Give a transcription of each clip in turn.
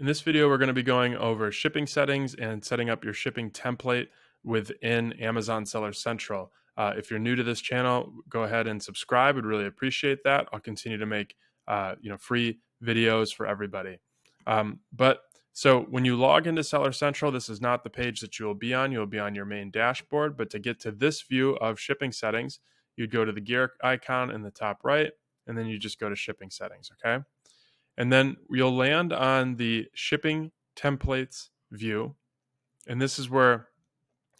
In this video, we're going to be going over shipping settings and setting up your shipping template within Amazon Seller Central. Uh, if you're new to this channel, go ahead and subscribe. Would really appreciate that. I'll continue to make uh, you know free videos for everybody. Um, but so when you log into Seller Central, this is not the page that you will be on. You'll be on your main dashboard. But to get to this view of shipping settings, you'd go to the gear icon in the top right, and then you just go to shipping settings. Okay. And then you'll land on the shipping templates view. And this is where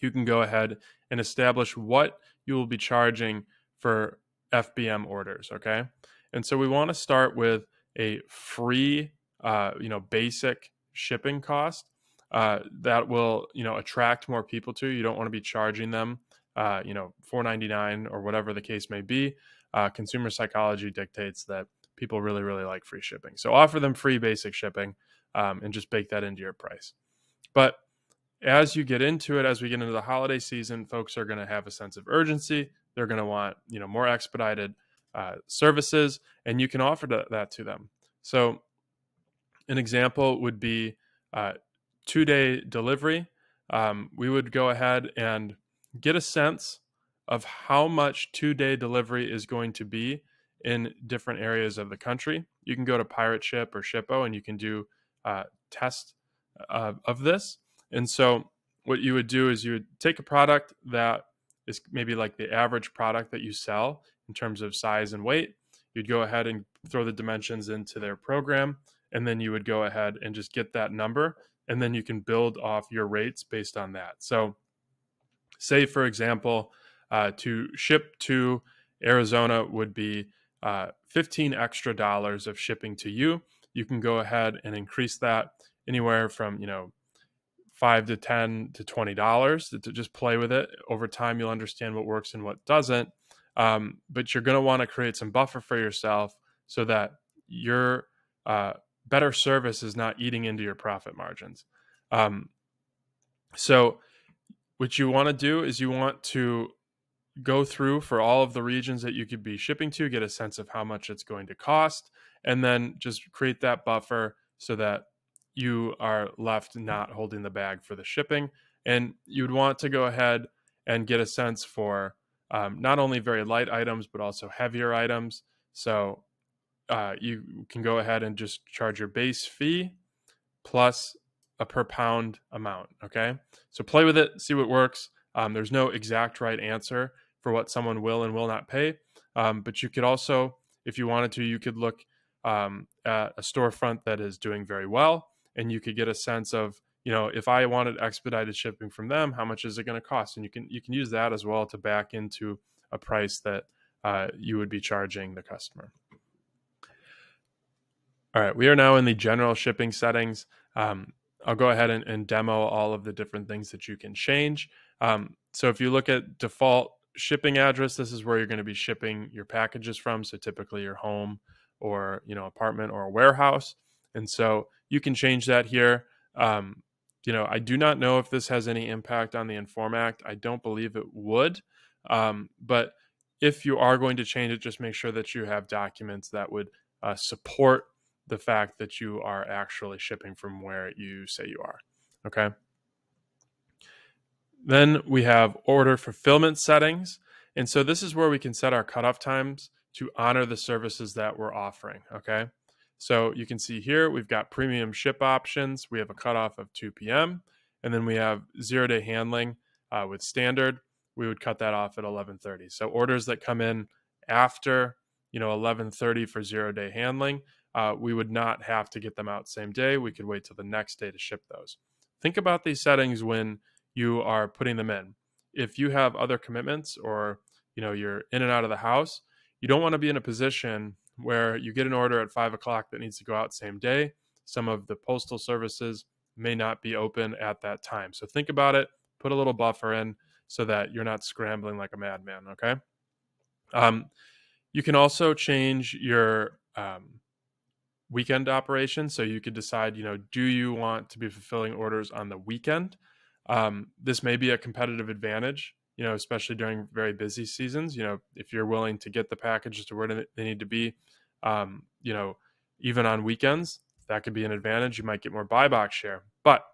you can go ahead and establish what you will be charging for FBM orders. Okay. And so we want to start with a free, uh, you know, basic shipping cost uh, that will, you know, attract more people to you. Don't want to be charging them, uh, you know, 4.99 or whatever the case may be. Uh, consumer psychology dictates that people really, really like free shipping. So offer them free basic shipping um, and just bake that into your price. But as you get into it, as we get into the holiday season, folks are going to have a sense of urgency. They're going to want, you know, more expedited uh, services, and you can offer that to them. So, an example would be uh, two day delivery. Um, we would go ahead and get a sense of how much two day delivery is going to be in different areas of the country. You can go to Pirate Ship or Shippo and you can do uh, tests uh, of this. And so, what you would do is you would take a product that is maybe like the average product that you sell in terms of size and weight. You'd go ahead and throw the dimensions into their program, and then you would go ahead and just get that number. And then you can build off your rates based on that. So, say, for example, uh, to ship to Arizona would be uh, 15 extra dollars of shipping to you. You can go ahead and increase that anywhere from, you know, five to 10 to $20 to, just play with it. Over time, you'll understand what works and what doesn't. Um, but you're going to want to create some buffer for yourself so that your uh, better service is not eating into your profit margins. Um, so, what you want to do is you want to go through for all of the regions that you could be shipping to, get a sense of how much it's going to cost, and then just create that buffer so that you are left not holding the bag for the shipping. And you'd want to go ahead and get a sense for um, not only very light items, but also heavier items. So uh, you can go ahead and just charge your base fee plus a per pound amount. Okay. So play with it, see what works. Um, there's no exact right answer for what someone will and will not pay. Um, but you could also, if you wanted to, you could look um, at a storefront that is doing very well, and you could get a sense of, you know, if I wanted expedited shipping from them, how much is it going to cost? And you can you can use that as well to back into a price that uh, you would be charging the customer. All right, we are now in the general shipping settings. Um, I'll go ahead and, and, demo all of the different things that you can change. Um, so if you look at default shipping address this is where you're going to be shipping your packages from so typically your home or you know apartment or a warehouse and so you can change that here. Um, you know i do not know if this has any impact on the inform act i don't believe it would um, but if you are going to change it just make sure that you have documents that would uh, support the fact that you are actually shipping from where you say you are okay then we have order fulfillment settings. And so this is where we can set our cutoff times to honor the services that we're offering. Okay. So you can see here we've got premium ship options. We have a cutoff of 2 p.m. And then we have zero day handling uh, with standard. We would cut that off at 11:30. So orders that come in after you know 11:30 for zero day handling, uh, we would not have to get them out same day. We could wait till the next day to ship those. Think about these settings when you are putting them in. If you have other commitments or you know you're in and out of the house, you don't want to be in a position where you get an order at five o'clock that needs to go out same day. Some of the postal services may not be open at that time. So think about it, put a little buffer in so that you're not scrambling like a madman. Okay. Um, you can also change your um, weekend operation. So you could decide, you know, do you want to be fulfilling orders on the weekend? Um, this may be a competitive advantage, you know, especially during very busy seasons. You know, if you're willing to get the packages to where they need to be, um, you know, even on weekends, that could be an advantage. You might get more buy box share, but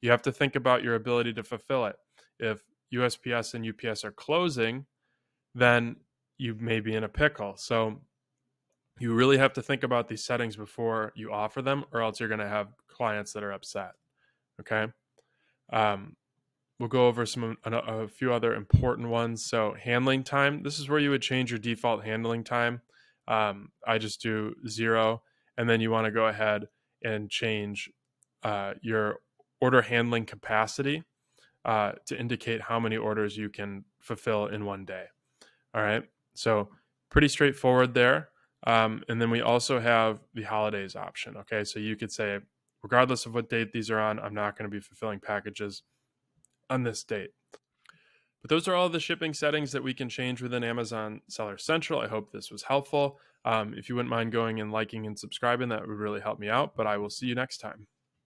you have to think about your ability to fulfill it. If USPS and UPS are closing, then you may be in a pickle. So you really have to think about these settings before you offer them, or else you're going to have clients that are upset. Okay. Um, we'll go over some a, few other important ones. So handling time. This is where you would change your default handling time. Um, I just do zero, and then you want to go ahead and change uh, your order handling capacity uh, to indicate how many orders you can fulfill in one day. All right. So pretty straightforward there. Um, and then we also have the holidays option. Okay. So you could say, regardless of what date these are on, I'm not going to be fulfilling packages on this date. But those are all the shipping settings that we can change within Amazon Seller Central. I hope this was helpful. Um, if you wouldn't mind going and liking and subscribing, that would really help me out. But I will see you next time.